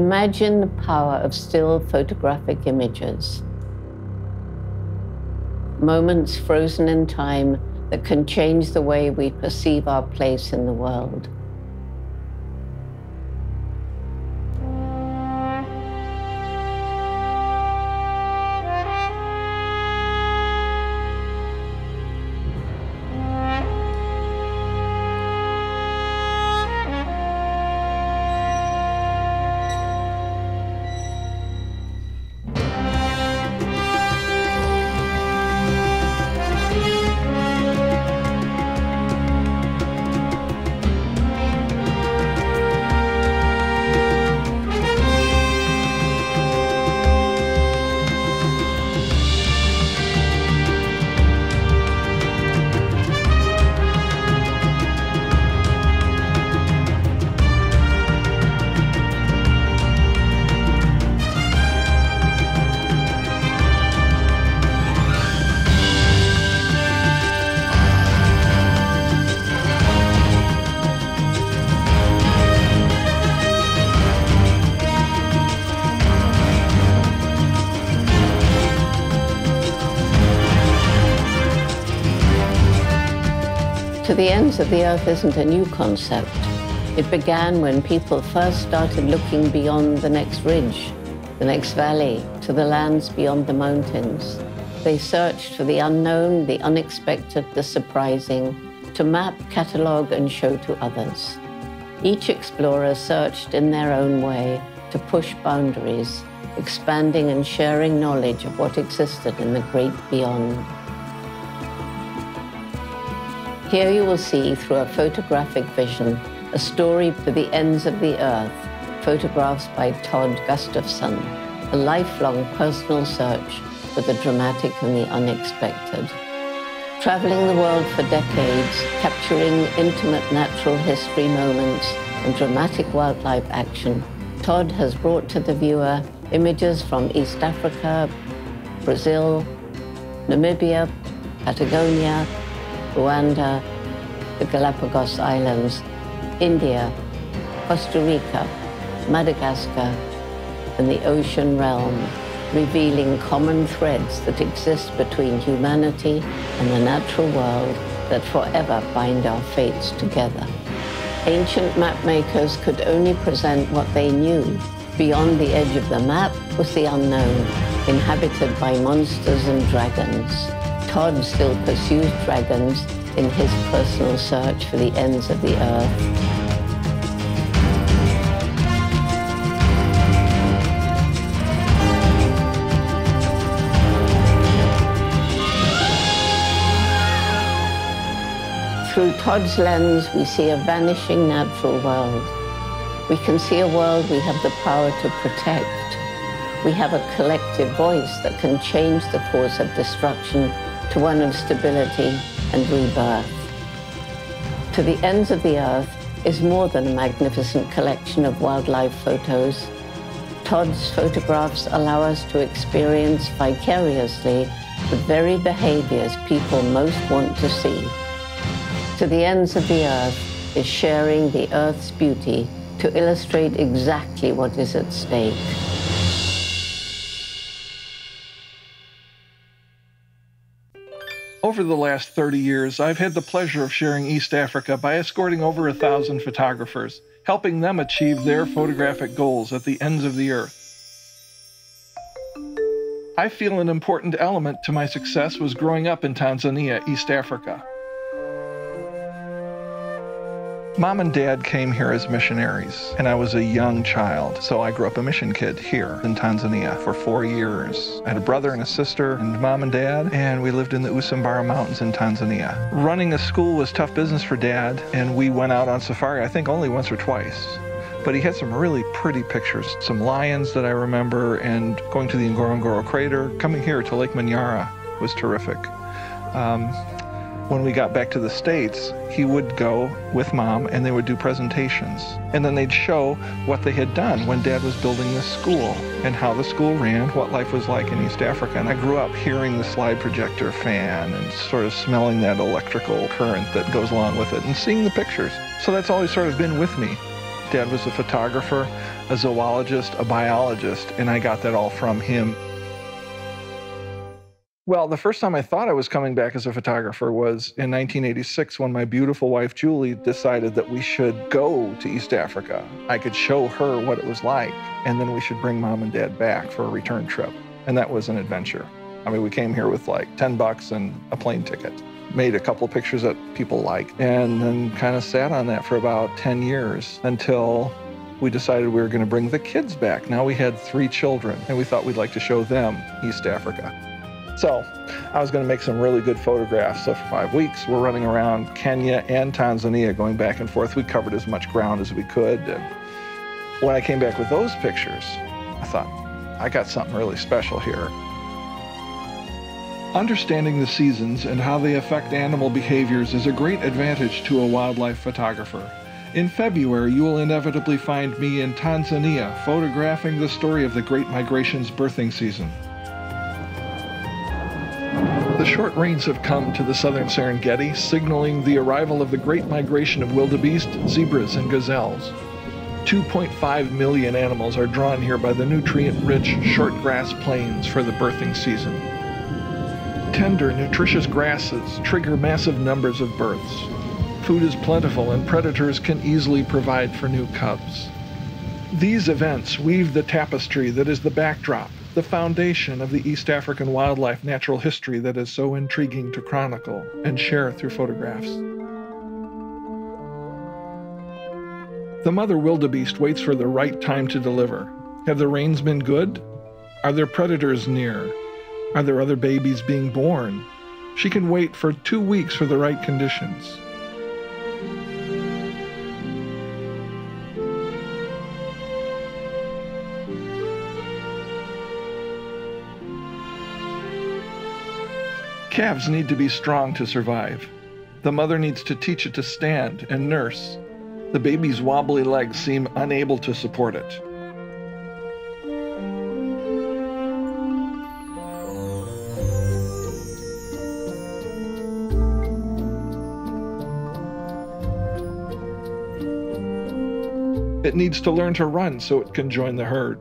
Imagine the power of still photographic images. Moments frozen in time that can change the way we perceive our place in the world. Of the earth isn't a new concept. It began when people first started looking beyond the next ridge, the next valley, to the lands beyond the mountains. They searched for the unknown, the unexpected, the surprising, to map, catalogue, and show to others. Each explorer searched in their own way to push boundaries, expanding and sharing knowledge of what existed in the great beyond. Here you will see through a photographic vision a story for the ends of the earth, photographs by Todd Gustafson, a lifelong personal search for the dramatic and the unexpected. Traveling the world for decades, capturing intimate natural history moments and dramatic wildlife action, Todd has brought to the viewer images from East Africa, Brazil, Namibia, Patagonia, Rwanda, the Galapagos Islands, India, Costa Rica, Madagascar, and the ocean realm, revealing common threads that exist between humanity and the natural world that forever bind our fates together. Ancient mapmakers could only present what they knew. Beyond the edge of the map was the unknown, inhabited by monsters and dragons. Todd still pursues dragons in his personal search for the ends of the earth. Through Todd's lens, we see a vanishing natural world. We can see a world we have the power to protect. We have a collective voice that can change the course of destruction to one of stability and rebirth. To the ends of the earth is more than a magnificent collection of wildlife photos. Todd's photographs allow us to experience vicariously the very behaviors people most want to see. To the ends of the earth is sharing the earth's beauty to illustrate exactly what is at stake. Over the last 30 years, I've had the pleasure of sharing East Africa by escorting over a thousand photographers, helping them achieve their photographic goals at the ends of the earth. I feel an important element to my success was growing up in Tanzania, East Africa. Mom and dad came here as missionaries, and I was a young child, so I grew up a mission kid here in Tanzania for four years. I had a brother and a sister, and mom and dad, and we lived in the Usambara Mountains in Tanzania. Running a school was tough business for dad, and we went out on safari, I think only once or twice. But he had some really pretty pictures, some lions that I remember, and going to the Ngorongoro crater, coming here to Lake Manyara was terrific. Um, when we got back to the States, he would go with mom and they would do presentations. And then they'd show what they had done when dad was building this school and how the school ran, what life was like in East Africa. And I grew up hearing the slide projector fan and sort of smelling that electrical current that goes along with it and seeing the pictures. So that's always sort of been with me. Dad was a photographer, a zoologist, a biologist, and I got that all from him. Well, the first time I thought I was coming back as a photographer was in 1986 when my beautiful wife Julie decided that we should go to East Africa. I could show her what it was like, and then we should bring mom and dad back for a return trip. And that was an adventure. I mean, we came here with like 10 bucks and a plane ticket, made a couple pictures that people liked, and then kind of sat on that for about 10 years until we decided we were going to bring the kids back. Now we had three children, and we thought we'd like to show them East Africa. So I was going to make some really good photographs. So for five weeks, we're running around Kenya and Tanzania, going back and forth. We covered as much ground as we could. And when I came back with those pictures, I thought, I got something really special here. Understanding the seasons and how they affect animal behaviors is a great advantage to a wildlife photographer. In February, you will inevitably find me in Tanzania photographing the story of the Great Migration's birthing season. The short rains have come to the southern Serengeti, signaling the arrival of the great migration of wildebeest, zebras, and gazelles. 2.5 million animals are drawn here by the nutrient-rich short grass plains for the birthing season. Tender, nutritious grasses trigger massive numbers of births. Food is plentiful and predators can easily provide for new cubs. These events weave the tapestry that is the backdrop the foundation of the East African wildlife natural history that is so intriguing to chronicle and share through photographs. The mother wildebeest waits for the right time to deliver. Have the rains been good? Are there predators near? Are there other babies being born? She can wait for two weeks for the right conditions. Calves need to be strong to survive. The mother needs to teach it to stand and nurse. The baby's wobbly legs seem unable to support it. It needs to learn to run so it can join the herd.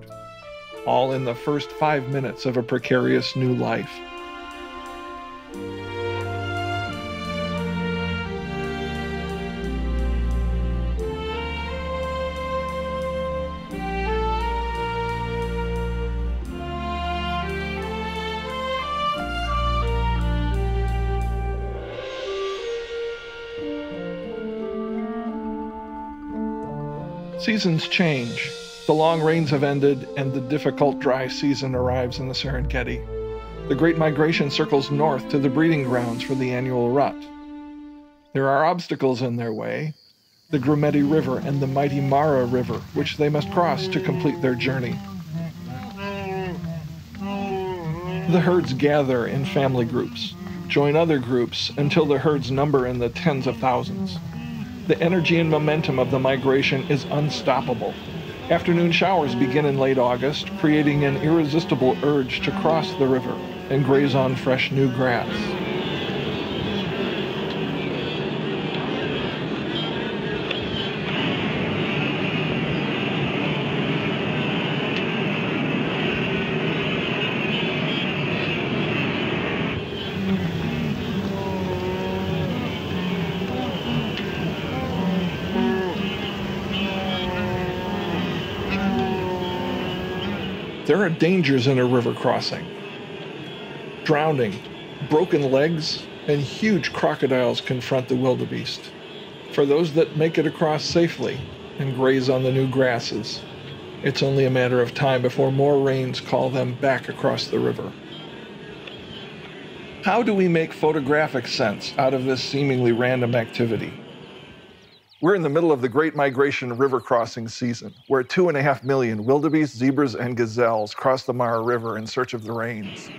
All in the first five minutes of a precarious new life. Seasons change. The long rains have ended, and the difficult dry season arrives in the Serengeti. The Great Migration circles north to the breeding grounds for the annual rut. There are obstacles in their way the Grumeti River and the mighty Mara River, which they must cross to complete their journey. The herds gather in family groups, join other groups until the herds number in the tens of thousands. The energy and momentum of the migration is unstoppable. Afternoon showers begin in late August, creating an irresistible urge to cross the river and graze on fresh new grass. There are dangers in a river crossing drowning, broken legs, and huge crocodiles confront the wildebeest. For those that make it across safely and graze on the new grasses, it's only a matter of time before more rains call them back across the river. How do we make photographic sense out of this seemingly random activity? We're in the middle of the Great Migration river crossing season, where two and a half million wildebeest, zebras, and gazelles cross the Mara River in search of the rains.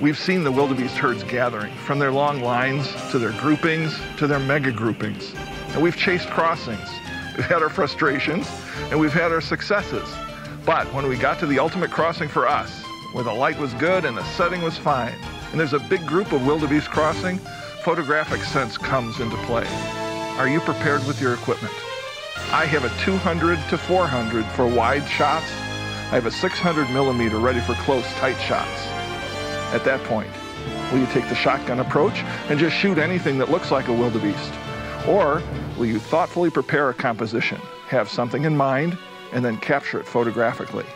We've seen the wildebeest herds gathering, from their long lines to their groupings to their mega groupings. And we've chased crossings. We've had our frustrations and we've had our successes. But when we got to the ultimate crossing for us, where the light was good and the setting was fine, and there's a big group of wildebeest crossing, photographic sense comes into play. Are you prepared with your equipment? I have a 200 to 400 for wide shots. I have a 600 millimeter ready for close, tight shots. At that point, will you take the shotgun approach and just shoot anything that looks like a wildebeest? Or will you thoughtfully prepare a composition, have something in mind, and then capture it photographically?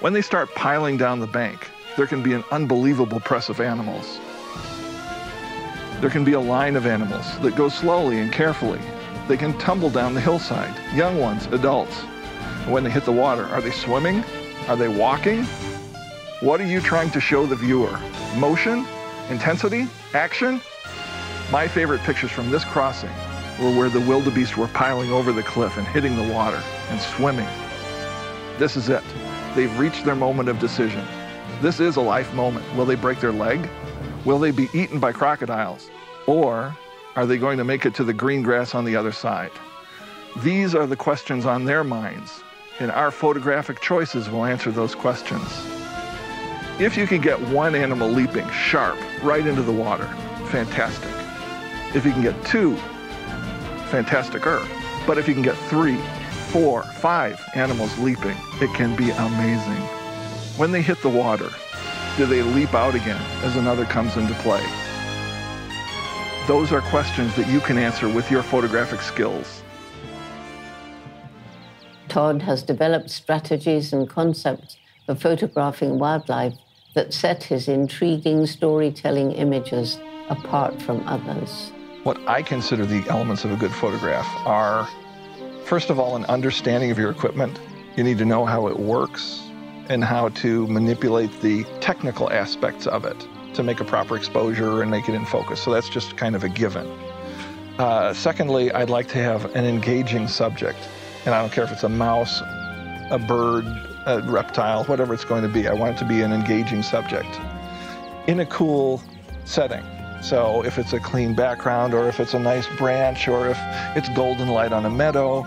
When they start piling down the bank, there can be an unbelievable press of animals. There can be a line of animals that go slowly and carefully. They can tumble down the hillside, young ones, adults. when they hit the water, are they swimming? Are they walking? What are you trying to show the viewer? Motion? Intensity? Action? My favorite pictures from this crossing were where the wildebeest were piling over the cliff and hitting the water and swimming. This is it. They've reached their moment of decision. This is a life moment. Will they break their leg? Will they be eaten by crocodiles? Or are they going to make it to the green grass on the other side? These are the questions on their minds, and our photographic choices will answer those questions. If you can get one animal leaping sharp right into the water, fantastic. If you can get two, fantasticer. But if you can get three, four, five animals leaping, it can be amazing. When they hit the water, do they leap out again as another comes into play? Those are questions that you can answer with your photographic skills. Todd has developed strategies and concepts for photographing wildlife that set his intriguing storytelling images apart from others. What I consider the elements of a good photograph are, first of all, an understanding of your equipment. You need to know how it works and how to manipulate the technical aspects of it to make a proper exposure and make it in focus. So that's just kind of a given. Uh, secondly, I'd like to have an engaging subject. And I don't care if it's a mouse, a bird, a reptile, whatever it's going to be. I want it to be an engaging subject in a cool setting. So if it's a clean background or if it's a nice branch or if it's golden light on a meadow,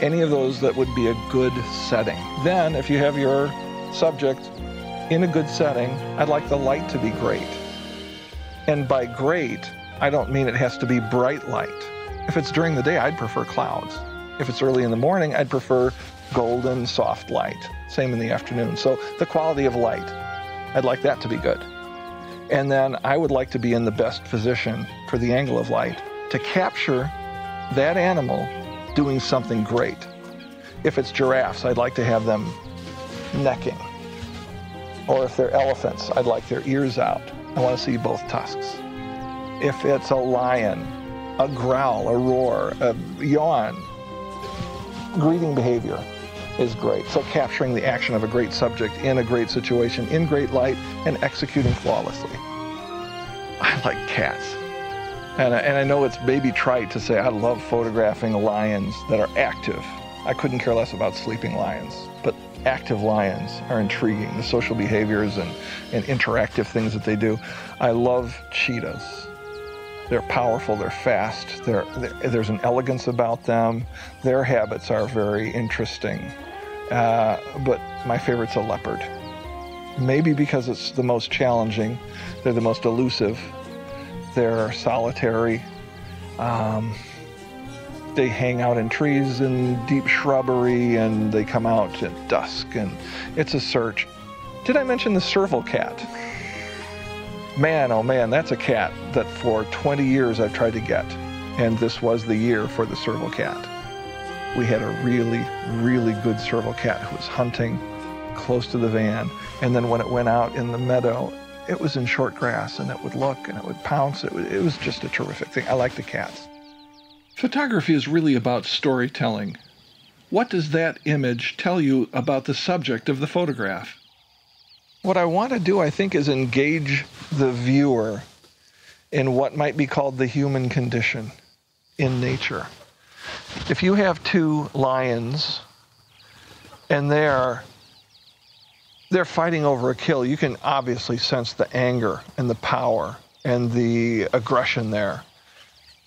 any of those that would be a good setting. Then if you have your subject in a good setting, I'd like the light to be great. And by great, I don't mean it has to be bright light. If it's during the day, I'd prefer clouds. If it's early in the morning, I'd prefer golden, soft light. Same in the afternoon. So the quality of light, I'd like that to be good. And then I would like to be in the best position for the angle of light to capture that animal doing something great. If it's giraffes, I'd like to have them necking. Or if they're elephants, I'd like their ears out. I want to see both tusks. If it's a lion, a growl, a roar, a yawn, greeting behavior is great. So capturing the action of a great subject in a great situation, in great light, and executing flawlessly. I like cats. And I, and I know it's baby trite to say I love photographing lions that are active. I couldn't care less about sleeping lions. Active lions are intriguing, the social behaviors and, and interactive things that they do. I love cheetahs. They're powerful, they're fast, they're, they're, there's an elegance about them. Their habits are very interesting. Uh, but my favorite's a leopard. Maybe because it's the most challenging, they're the most elusive, they're solitary. Um, they hang out in trees and deep shrubbery and they come out at dusk and it's a search. Did I mention the serval cat? Man, oh man, that's a cat that for 20 years I've tried to get. And this was the year for the serval cat. We had a really, really good serval cat who was hunting close to the van. And then when it went out in the meadow, it was in short grass and it would look and it would pounce. It was, just a terrific thing. I like the cats. Photography is really about storytelling. What does that image tell you about the subject of the photograph? What I want to do, I think, is engage the viewer in what might be called the human condition in nature. If you have two lions and they're they're fighting over a kill, you can obviously sense the anger and the power and the aggression there.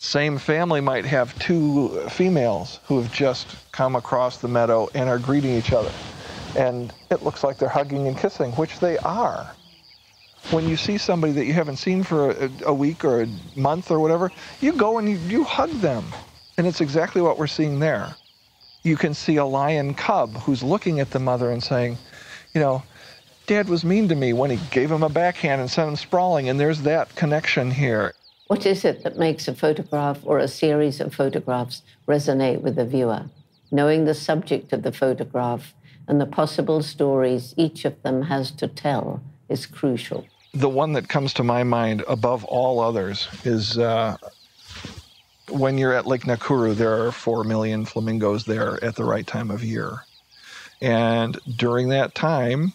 Same family might have two females who have just come across the meadow and are greeting each other. And it looks like they're hugging and kissing, which they are. When you see somebody that you haven't seen for a, a week or a month or whatever, you go and you, you hug them. And it's exactly what we're seeing there. You can see a lion cub who's looking at the mother and saying, you know, Dad was mean to me when he gave him a backhand and sent him sprawling, and there's that connection here. What is it that makes a photograph or a series of photographs resonate with the viewer? Knowing the subject of the photograph and the possible stories each of them has to tell is crucial. The one that comes to my mind above all others is uh, when you're at Lake Nakuru, there are four million flamingos there at the right time of year. And during that time,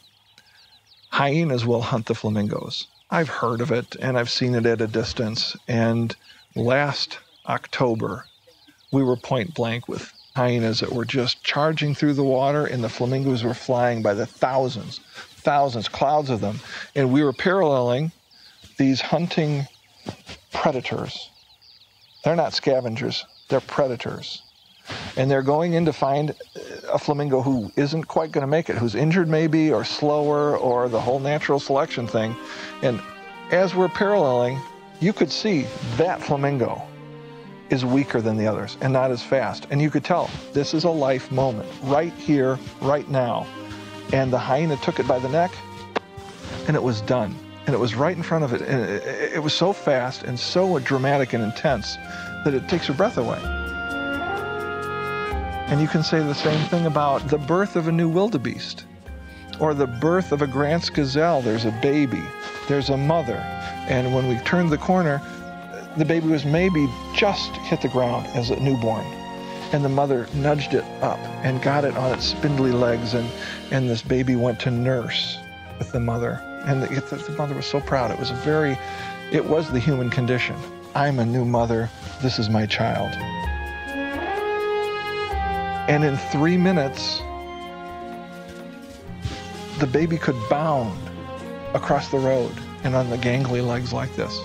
hyenas will hunt the flamingos. I've heard of it and I've seen it at a distance. And last October, we were point blank with hyenas that were just charging through the water, and the flamingos were flying by the thousands, thousands, clouds of them. And we were paralleling these hunting predators. They're not scavengers, they're predators and they're going in to find a flamingo who isn't quite going to make it, who's injured maybe, or slower, or the whole natural selection thing. And as we're paralleling, you could see that flamingo is weaker than the others and not as fast. And you could tell this is a life moment, right here, right now. And the hyena took it by the neck, and it was done. And it was right in front of it. And it, it was so fast and so dramatic and intense that it takes your breath away. And you can say the same thing about the birth of a new wildebeest or the birth of a Grant's gazelle. There's a baby, there's a mother. And when we turned the corner, the baby was maybe just hit the ground as a newborn. And the mother nudged it up and got it on its spindly legs. And, and this baby went to nurse with the mother. And the, the mother was so proud. It was a very, it was the human condition. I'm a new mother. This is my child. And in three minutes, the baby could bound across the road and on the gangly legs like this.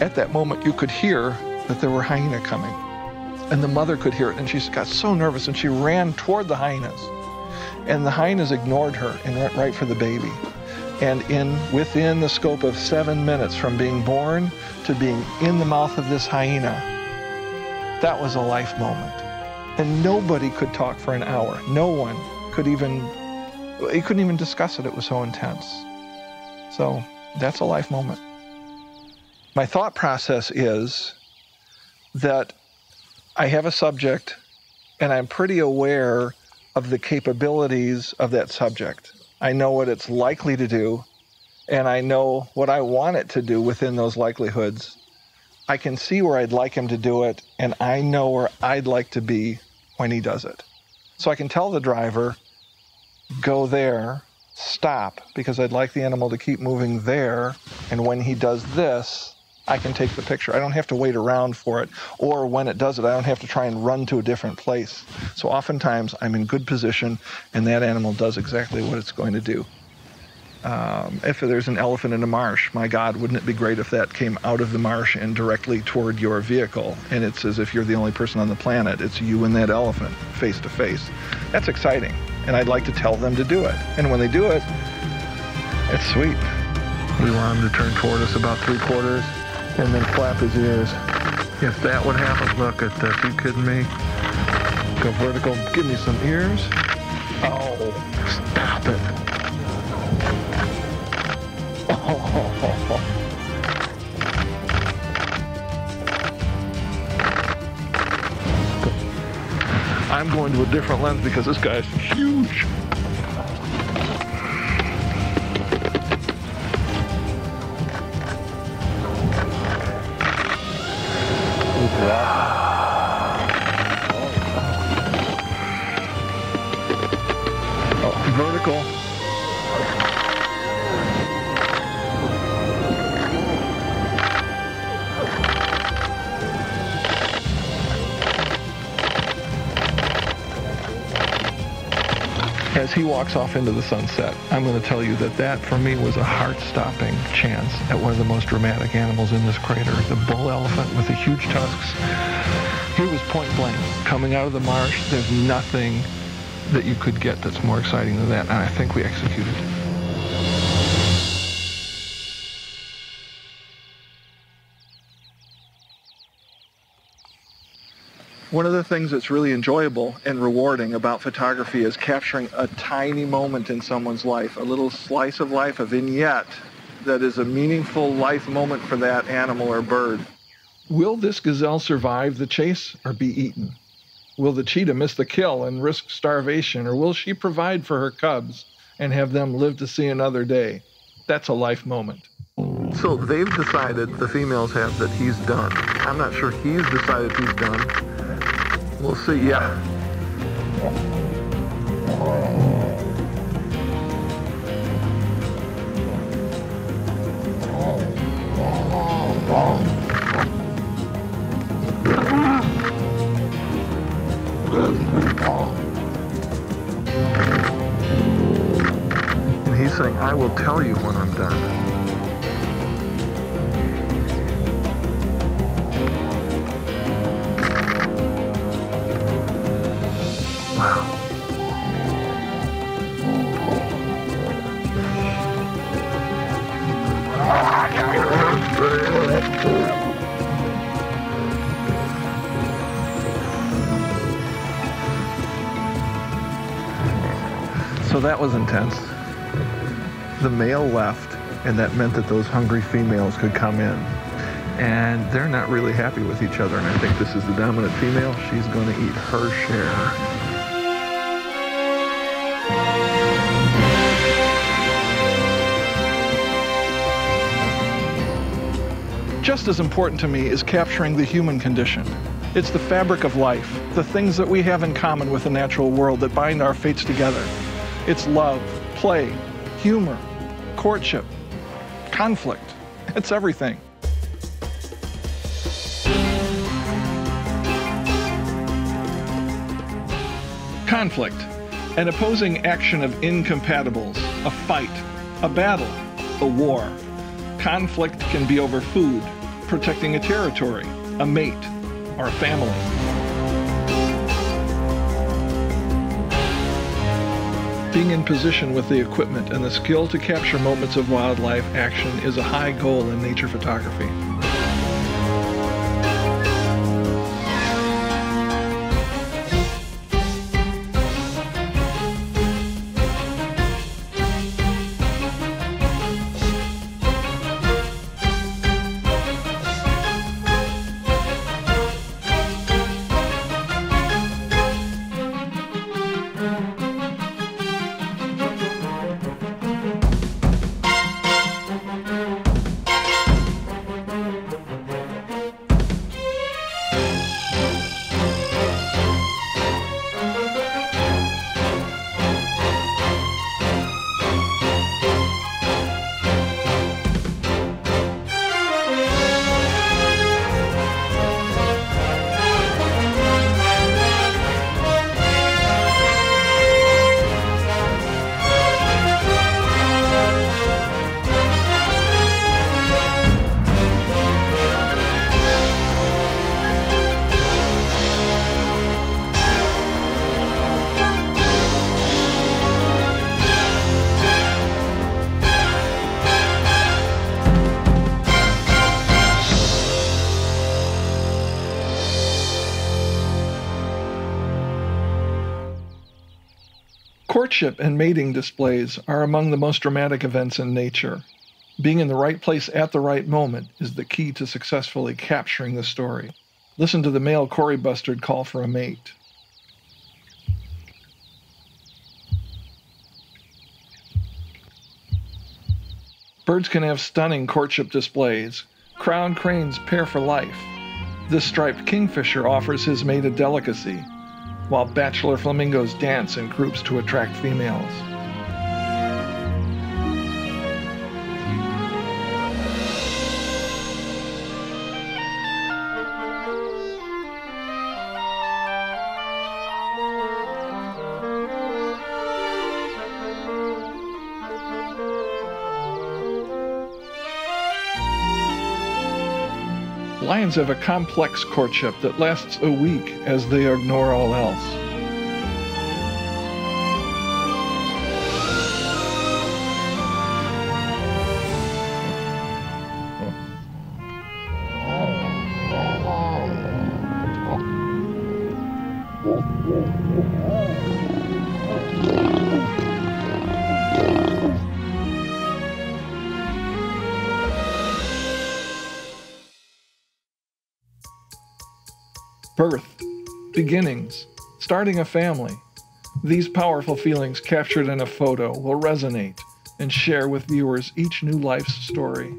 At that moment, you could hear that there were hyena coming. And the mother could hear it, and she got so nervous and she ran toward the hyenas. And the hyenas ignored her and went right for the baby. And in within the scope of seven minutes from being born to being in the mouth of this hyena, that was a life moment. And nobody could talk for an hour. No one could even, he couldn't even discuss it. It was so intense. So that's a life moment. My thought process is that I have a subject and I'm pretty aware of the capabilities of that subject. I know what it's likely to do, and I know what I want it to do within those likelihoods. I can see where I'd like him to do it, and I know where I'd like to be when he does it. So I can tell the driver, go there, stop, because I'd like the animal to keep moving there. And when he does this, I can take the picture. I don't have to wait around for it. Or when it does it, I don't have to try and run to a different place. So oftentimes I'm in good position and that animal does exactly what it's going to do. Um, if there's an elephant in a marsh, my God, wouldn't it be great if that came out of the marsh and directly toward your vehicle? And it's as if you're the only person on the planet. It's you and that elephant face to face. That's exciting. And I'd like to tell them to do it. And when they do it, it's sweet. We want him to turn toward us about three quarters and then flap his ears. If that would happen, look at this. You kidding me? Go vertical. Give me some ears. Oh, stop it. I'm going to a different lens because this guy is huge. Oh, vertical. He walks off into the sunset, I'm going to tell you that that for me was a heart-stopping chance at one of the most dramatic animals in this crater, the bull elephant with the huge tusks. He was point blank coming out of the marsh. There's nothing that you could get that's more exciting than that, and I think we executed. One of the things that's really enjoyable and rewarding about photography is capturing a tiny moment in someone's life, a little slice of life, a vignette that is a meaningful life moment for that animal or bird. Will this gazelle survive the chase or be eaten? Will the cheetah miss the kill and risk starvation, or will she provide for her cubs and have them live to see another day? That's a life moment. So they've decided, the females have, that he's done. I'm not sure he's decided he's done. We'll see, yeah. And he's saying, I will tell you when I'm done. So that was intense. The male left, and that meant that those hungry females could come in. And they're not really happy with each other, and I think this is the dominant female. She's going to eat her share. Just as important to me is capturing the human condition. It's the fabric of life, the things that we have in common with the natural world that bind our fates together. It's love, play, humor, courtship, conflict. It's everything. Conflict, an opposing action of incompatibles, a fight, a battle, a war. Conflict can be over food, protecting a territory, a mate, or a family. Being in position with the equipment and the skill to capture moments of wildlife action is a high goal in nature photography. Courtship and mating displays are among the most dramatic events in nature. Being in the right place at the right moment is the key to successfully capturing the story. Listen to the male kori bustard call for a mate. Birds can have stunning courtship displays. Crown cranes pair for life. This striped kingfisher offers his mate a delicacy, while bachelor flamingos dance in groups to attract females. Lions have a complex courtship that lasts a week as they ignore all else. Starting a family. These powerful feelings captured in a photo will resonate and share with viewers each new life's story.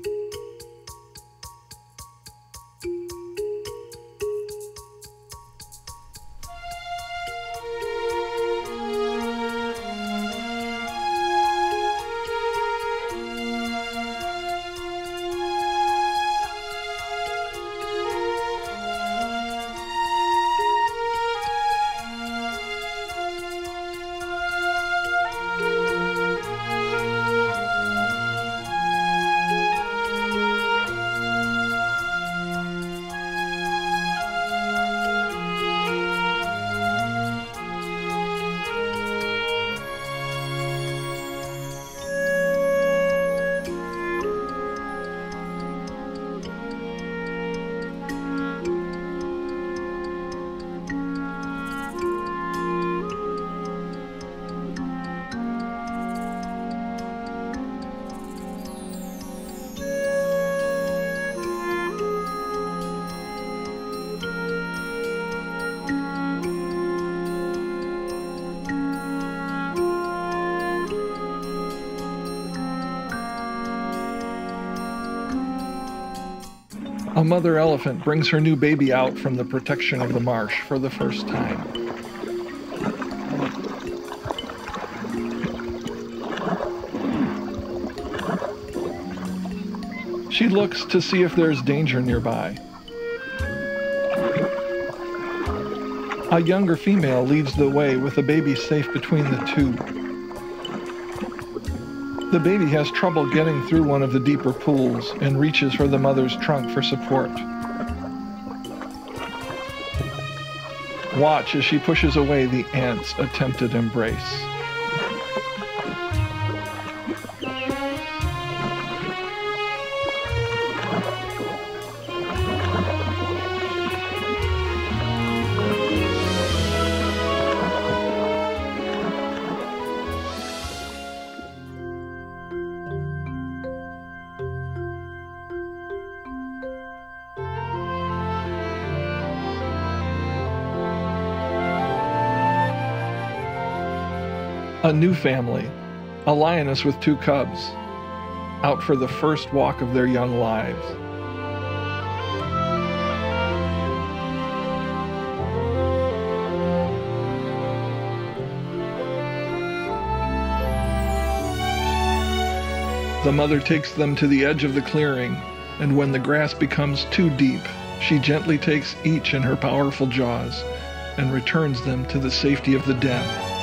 A mother elephant brings her new baby out from the protection of the marsh for the first time. She looks to see if there's danger nearby. A younger female leads the way with the baby safe between the two. The baby has trouble getting through one of the deeper pools and reaches for the mother's trunk for support. Watch as she pushes away the aunt's attempted embrace. A new family, a lioness with two cubs, out for the first walk of their young lives. The mother takes them to the edge of the clearing, and when the grass becomes too deep, she gently takes each in her powerful jaws and returns them to the safety of the den.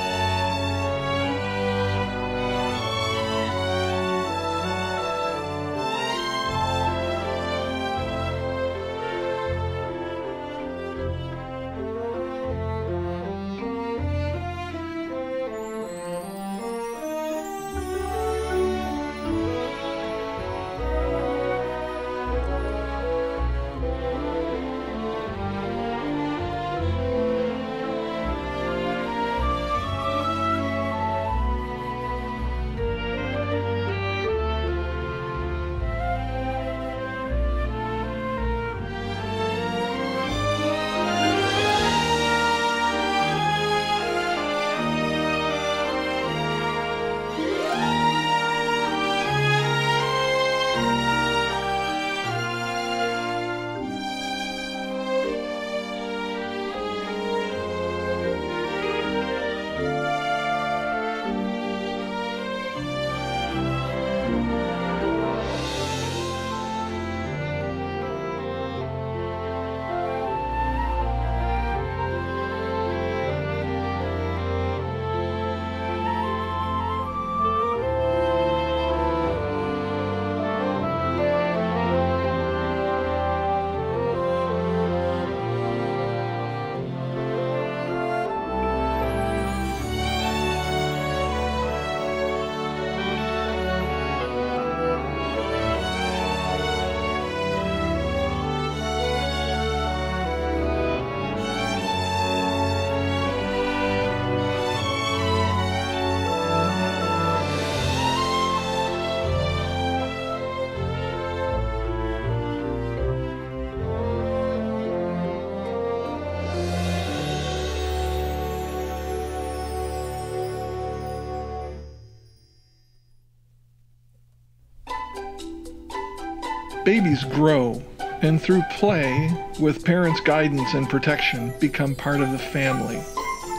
Babies grow and through play, with parents' guidance and protection, become part of the family,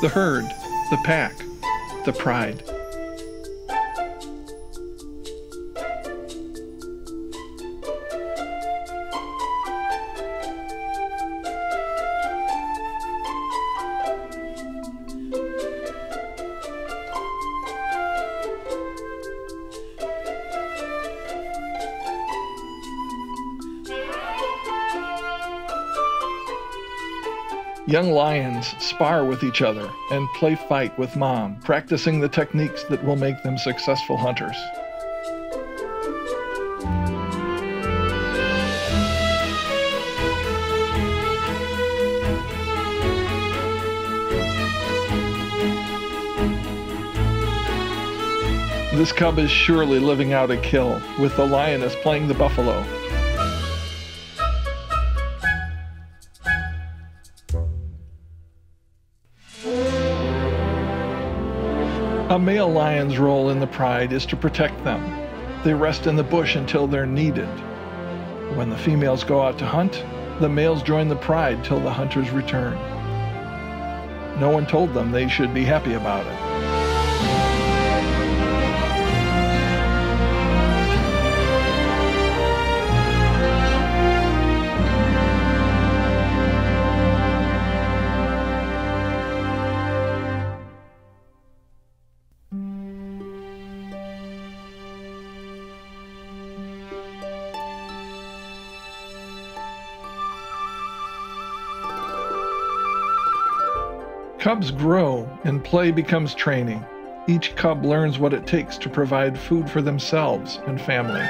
the herd, the pack, the pride. Young lions spar with each other and play fight with mom, practicing the techniques that will make them successful hunters. This cub is surely living out a kill, with the lioness playing the buffalo. Male lion's role in the pride is to protect them. They rest in the bush until they're needed. When the females go out to hunt, the males join the pride till the hunters return. No one told them they should be happy about it. Cubs grow and play becomes training. Each cub learns what it takes to provide food for themselves and family.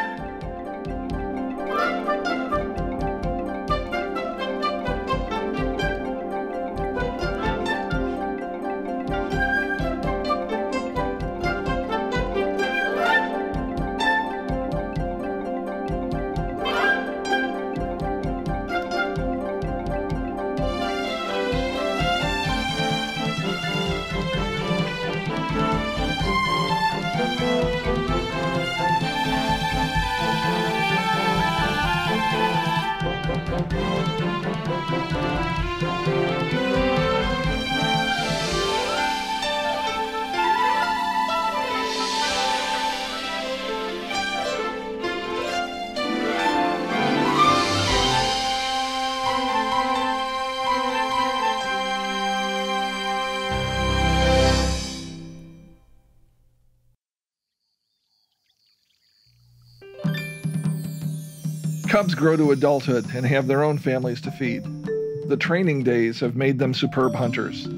Grow to adulthood and have their own families to feed. The training days have made them superb hunters.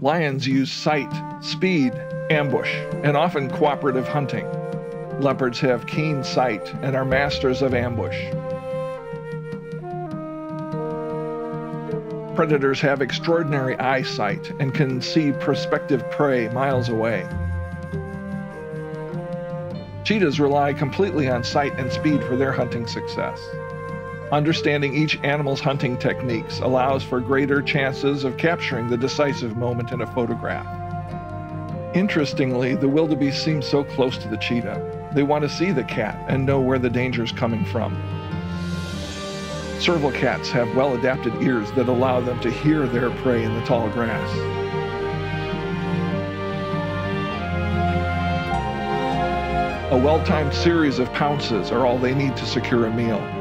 Lions use sight, speed, ambush, and often cooperative hunting. Leopards have keen sight and are masters of ambush. Predators have extraordinary eyesight and can see prospective prey miles away. Cheetahs rely completely on sight and speed for their hunting success. Understanding each animal's hunting techniques allows for greater chances of capturing the decisive moment in a photograph. Interestingly, the wildebeest seems so close to the cheetah. They want to see the cat and know where the danger is coming from. Serval cats have well adapted ears that allow them to hear their prey in the tall grass. A well-timed series of pounces are all they need to secure a meal.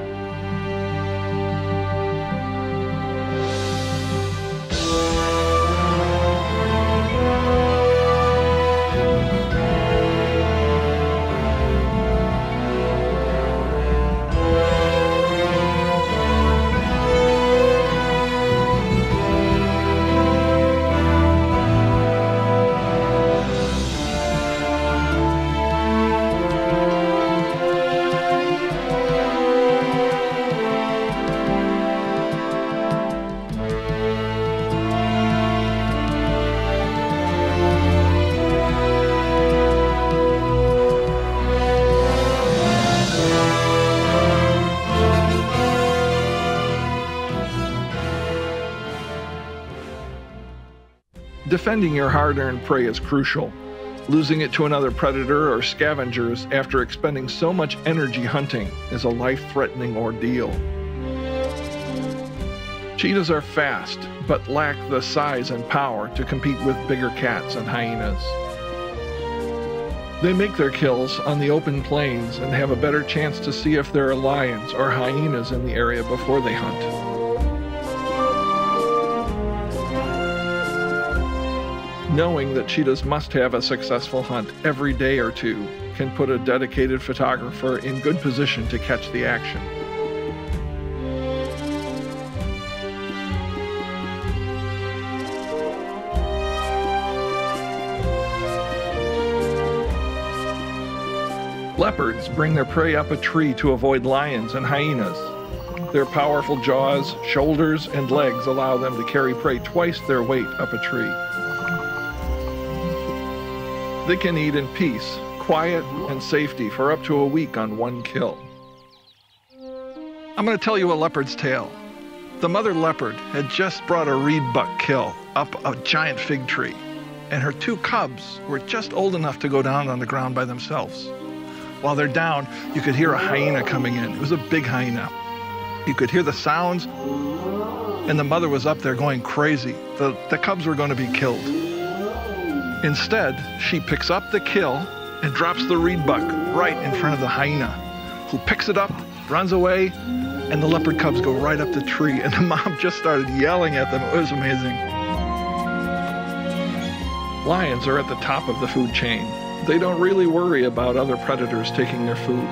Defending your hard earned prey is crucial. Losing it to another predator or scavengers after expending so much energy hunting is a life threatening ordeal. Cheetahs are fast, but lack the size and power to compete with bigger cats and hyenas. They make their kills on the open plains and have a better chance to see if there are lions or hyenas in the area before they hunt. Knowing that cheetahs must have a successful hunt every day or two can put a dedicated photographer in good position to catch the action. Leopards bring their prey up a tree to avoid lions and hyenas. Their powerful jaws, shoulders, and legs allow them to carry prey twice their weight up a tree. They can eat in peace, quiet, and safety for up to a week on one kill. I'm going to tell you a leopard's tale. The mother leopard had just brought a reed buck kill up a giant fig tree, and her two cubs were just old enough to go down on the ground by themselves. While they're down, you could hear a hyena coming in. It was a big hyena. You could hear the sounds, and the mother was up there going crazy. The, the cubs were going to be killed. Instead, she picks up the kill and drops the reed buck right in front of the hyena, who picks it up, runs away, and the leopard cubs go right up the tree. And the mom just started yelling at them. It was amazing. Lions are at the top of the food chain they don't really worry about other predators taking their food.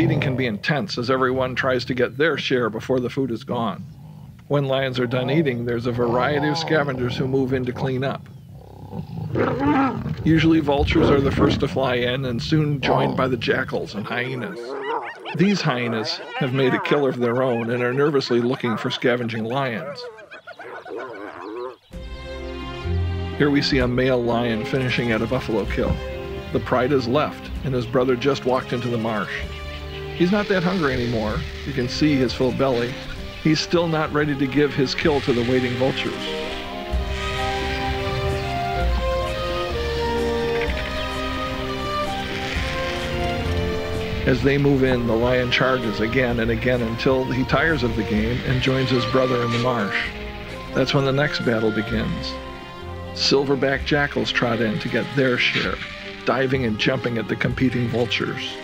Feeding can be oh. intense as everyone tries to get their share before the food is gone. When lions are done eating, there's a variety of scavengers who move in to clean up. Usually, vultures are the first to fly in and soon joined by the jackals and hyenas. These hyenas have made a kill of their own and are nervously looking for scavenging lions. Here we see a male lion finishing at a buffalo kill. The pride has left, and his brother just walked into the marsh. He's not that hungry anymore. You can see his full belly. He's still not ready to give his kill to the waiting vultures. As they move in, the lion charges again and again until he tires of the game and joins his brother in the marsh. That's when the next battle begins. Silverback jackals trot in to get their share, diving and jumping at the competing vultures.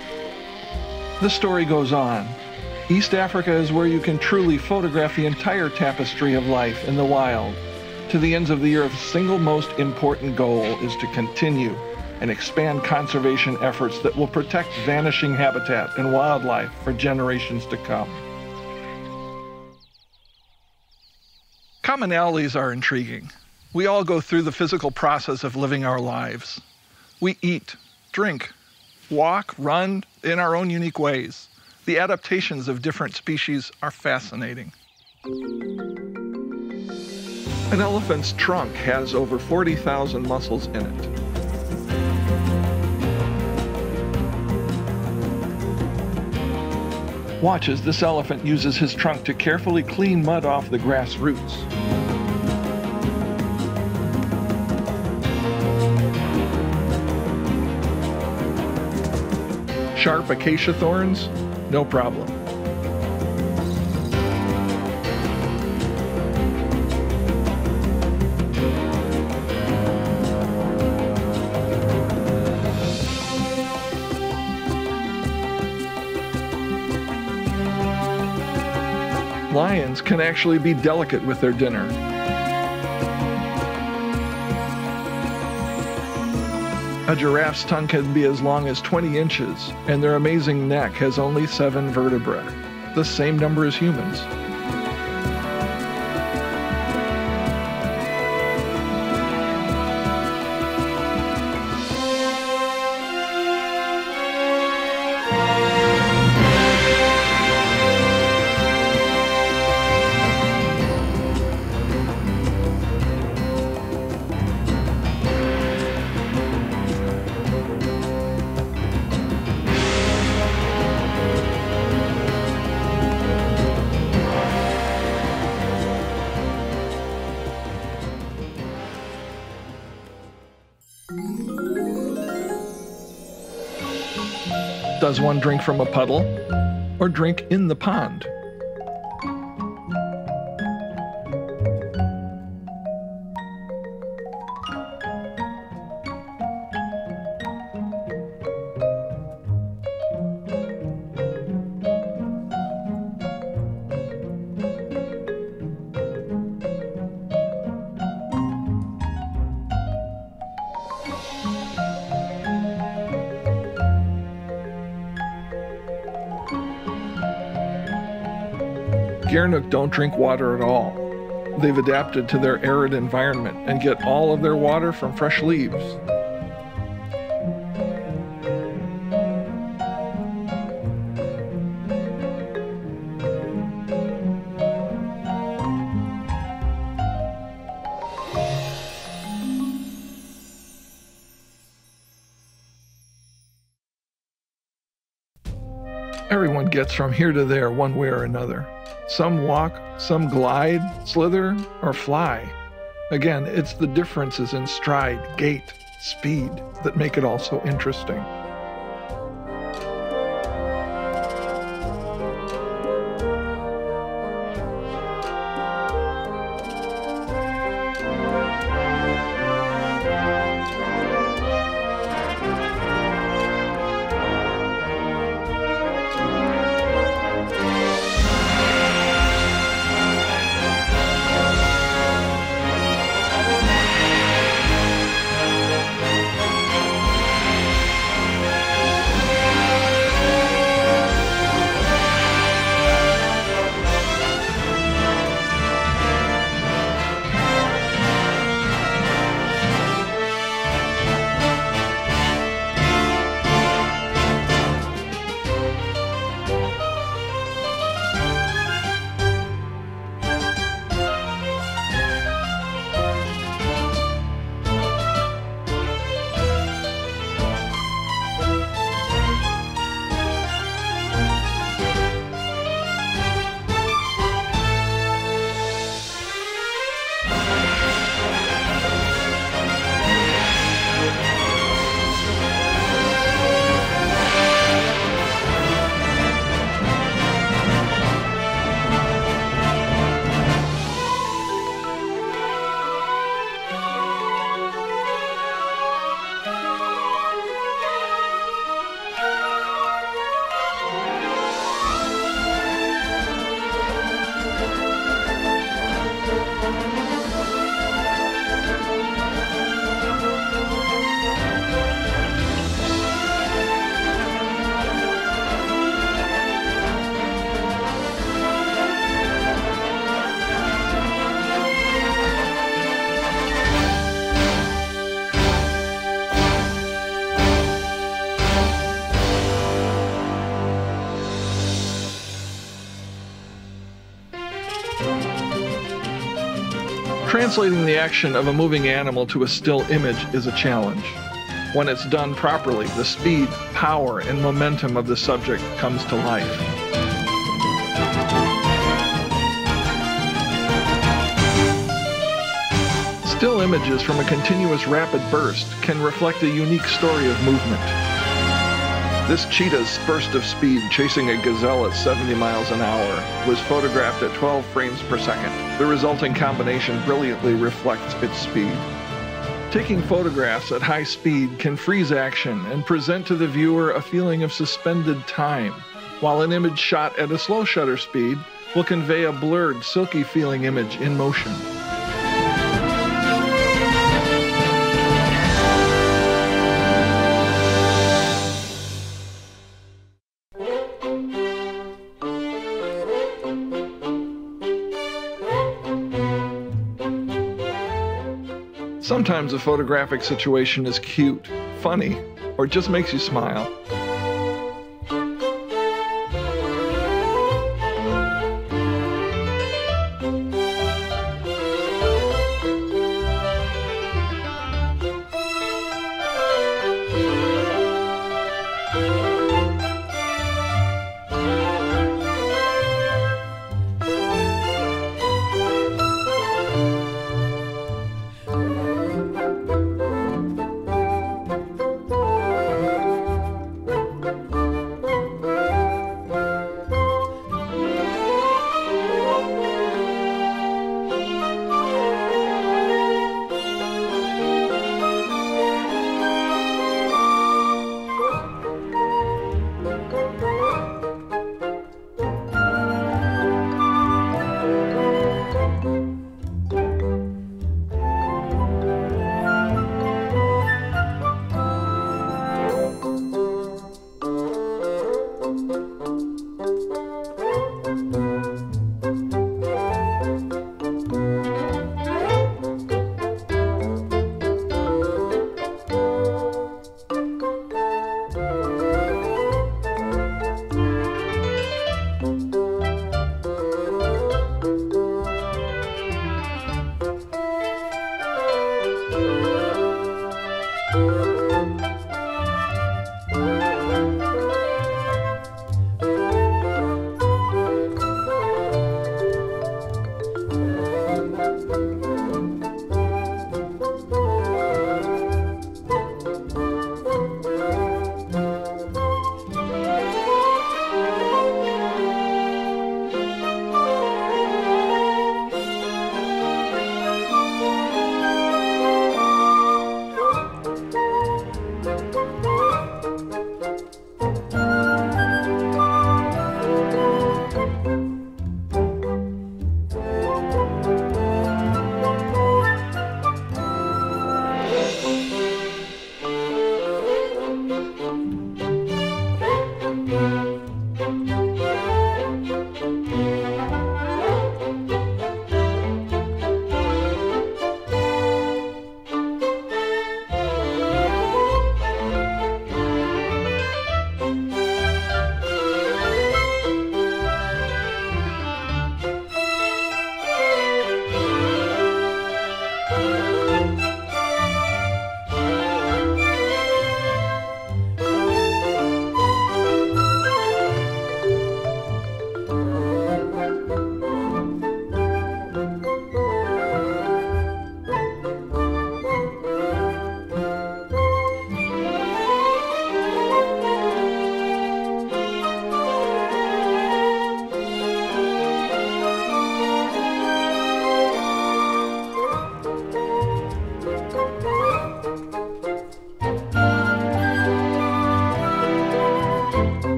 The story goes on. East Africa is where you can truly photograph the entire tapestry of life in the wild. To the ends of the earth, single most important goal is to continue and expand conservation efforts that will protect vanishing habitat and wildlife for generations to come. Commonalities are intriguing. We all go through the physical process of living our lives. We eat, drink, walk, run in our own unique ways. The adaptations of different species are fascinating. An elephant's trunk has over 40,000 muscles in it. Watch as this elephant uses his trunk to carefully clean mud off the grass roots. Sharp acacia thorns? No problem. lions can actually be delicate with their dinner. A giraffe's tongue can be as long as 20 inches, and their amazing neck has only seven vertebrae, the same number as humans. One drink from a puddle or drink in the pond? Don't drink water at all. They've adapted to their arid environment and get all of their water from fresh leaves. Everyone gets from here to there one way or another. Some walk, some glide, slither, or fly. Again, it's the differences in stride, gait, speed that make it all so interesting. Translating the action of a moving animal to a still image is a challenge. When it's done properly, the speed, power, and momentum of the subject comes to life. Still images from a continuous rapid burst can reflect a unique story of movement. This cheetah's burst of speed chasing a gazelle at 70 miles an hour was photographed at 12 frames per second. The resulting combination brilliantly reflects its speed. Taking photographs at high speed can freeze action and present to the viewer a feeling of suspended time, while an image shot at a slow shutter speed will convey a blurred, silky feeling image in motion. Sometimes a photographic situation is cute, funny, or just makes you smile.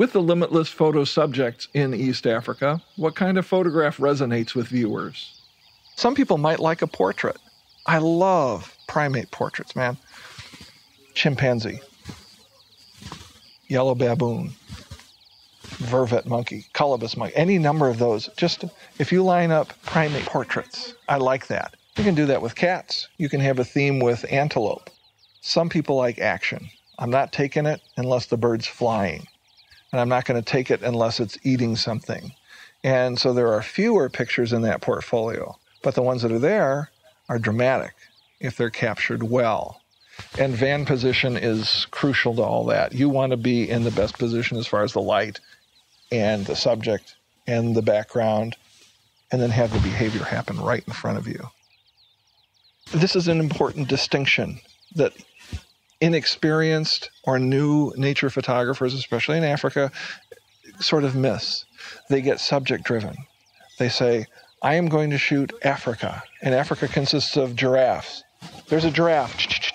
With the limitless photo subjects in East Africa, what kind of photograph resonates with viewers? Some people might like a portrait. I love primate portraits, man. Chimpanzee, yellow baboon, vervet monkey, colobus monkey, any number of those. Just if you line up primate portraits, I like that. You can do that with cats. You can have a theme with antelope. Some people like action. I'm not taking it unless the bird's flying and I'm not going to take it unless it's eating something. And so there are fewer pictures in that portfolio, but the ones that are there are dramatic if they're captured well. And van position is crucial to all that. You want to be in the best position as far as the light and the subject and the background, and then have the behavior happen right in front of you. This is an important distinction that inexperienced or new nature photographers, especially in Africa, sort of miss. They get subject driven. They say, I am going to shoot Africa, and Africa consists of giraffes. There's a giraffe.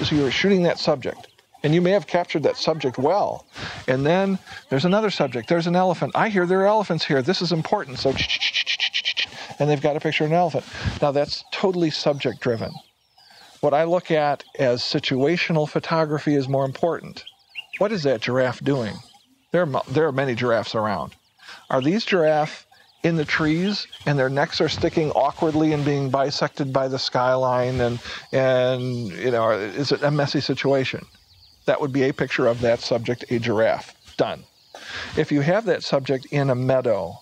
So you're shooting that subject. And you may have captured that subject well. And then there's another subject. There's an elephant. I hear there are elephants here. This is important. So, and they've got a picture of an elephant. Now that's totally subject driven. What I look at as situational photography is more important. What is that giraffe doing? There are, there are many giraffes around. Are these giraffes in the trees and their necks are sticking awkwardly and being bisected by the skyline and and you know is it a messy situation that would be a picture of that subject a giraffe done if you have that subject in a meadow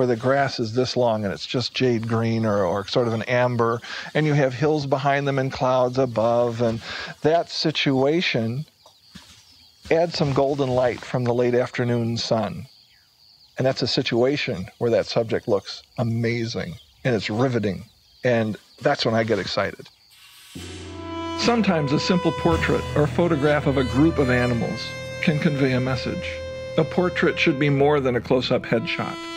where the grass is this long and it's just jade green or, or sort of an amber, and you have hills behind them and clouds above, and that situation adds some golden light from the late afternoon sun. And that's a situation where that subject looks amazing and it's riveting. And that's when I get excited. Sometimes a simple portrait or photograph of a group of animals can convey a message. A portrait should be more than a close up headshot.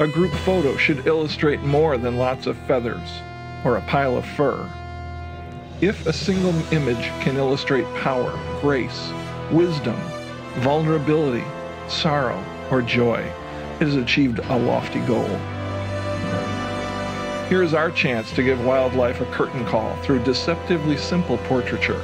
A group photo should illustrate more than lots of feathers or a pile of fur. If a single image can illustrate power, grace, wisdom, vulnerability, sorrow, or joy, it has achieved a lofty goal. Here is our chance to give wildlife a curtain call through deceptively simple portraiture.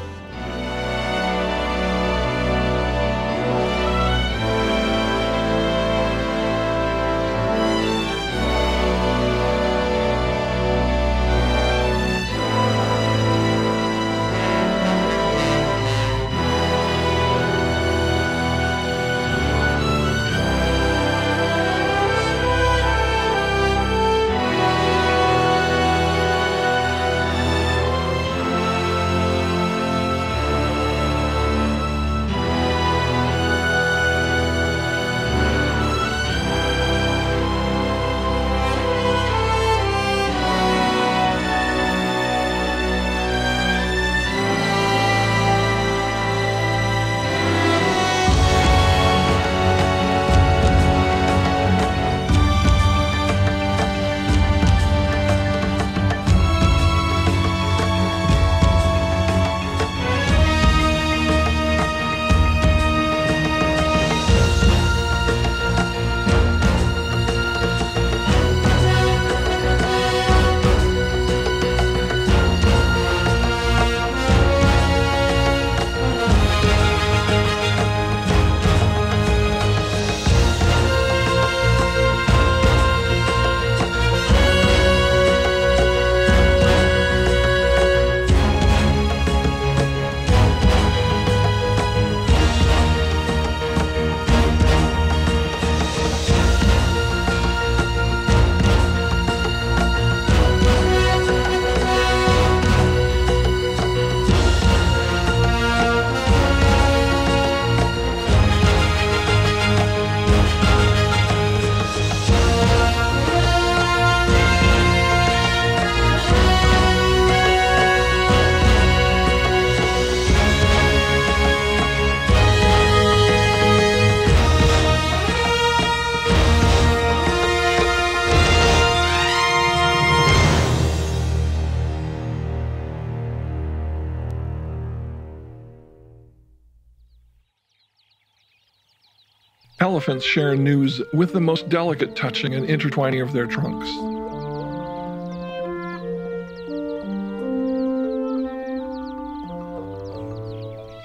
Elephants share news with the most delicate touching and intertwining of their trunks.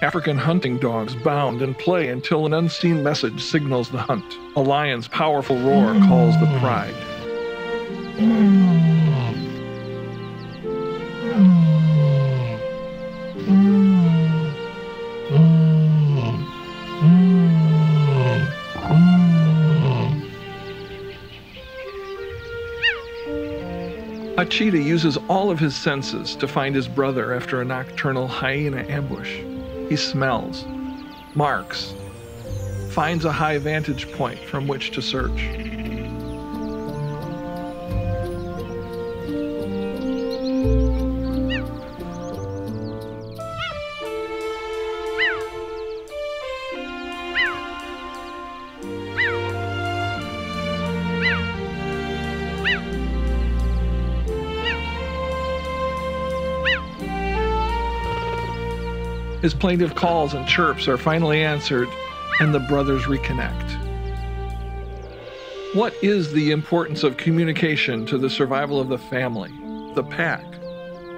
African hunting dogs bound and play until an unseen message signals the hunt. A lion's powerful roar calls the pride. Cheetah uses all of his senses to find his brother after a nocturnal hyena ambush. He smells, marks, finds a high vantage point from which to search. His plaintive calls and chirps are finally answered, and the brothers reconnect. What is the importance of communication to the survival of the family, the pack,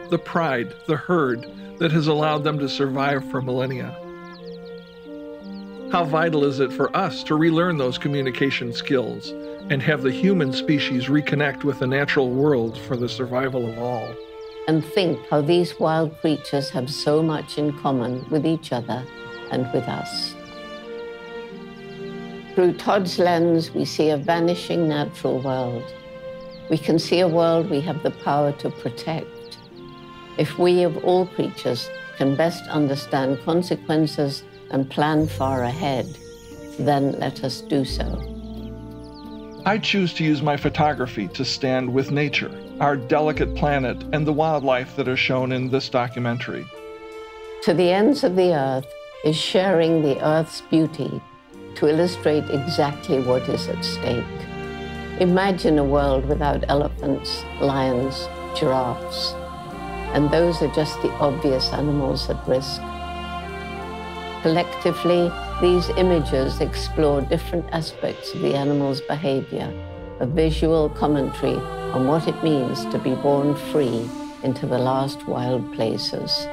the pride, the herd that has allowed them to survive for millennia? How vital is it for us to relearn those communication skills and have the human species reconnect with the natural world for the survival of all? And think how these wild creatures have so much in common with each other and with us. Through Todd's lens, we see a vanishing natural world. We can see a world we have the power to protect. If we, of all creatures, can best understand consequences and plan far ahead, then let us do so. I choose to use my photography to stand with nature our delicate planet, and the wildlife that are shown in this documentary. To the ends of the earth is sharing the earth's beauty to illustrate exactly what is at stake. Imagine a world without elephants, lions, giraffes, and those are just the obvious animals at risk. Collectively, these images explore different aspects of the animal's behavior, a visual commentary on what it means to be born free into the last wild places.